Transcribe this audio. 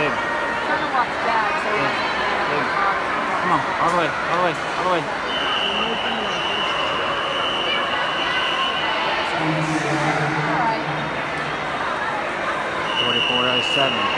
I'm trying to so Come on, all the way, all the way, all the way. Forty-four oh seven.